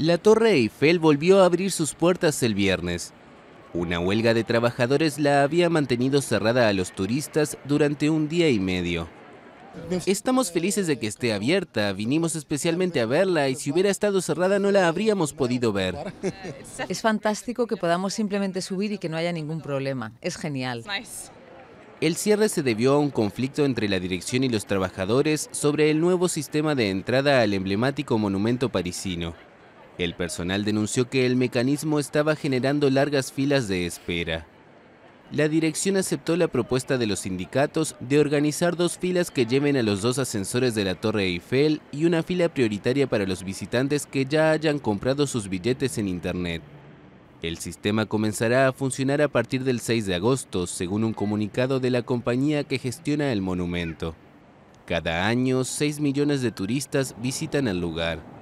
La Torre Eiffel volvió a abrir sus puertas el viernes. Una huelga de trabajadores la había mantenido cerrada a los turistas durante un día y medio. Estamos felices de que esté abierta, vinimos especialmente a verla y si hubiera estado cerrada no la habríamos podido ver. Es fantástico que podamos simplemente subir y que no haya ningún problema. Es genial. El cierre se debió a un conflicto entre la dirección y los trabajadores sobre el nuevo sistema de entrada al emblemático monumento parisino. El personal denunció que el mecanismo estaba generando largas filas de espera. La dirección aceptó la propuesta de los sindicatos de organizar dos filas que lleven a los dos ascensores de la Torre Eiffel y una fila prioritaria para los visitantes que ya hayan comprado sus billetes en Internet. El sistema comenzará a funcionar a partir del 6 de agosto, según un comunicado de la compañía que gestiona el monumento. Cada año, 6 millones de turistas visitan el lugar.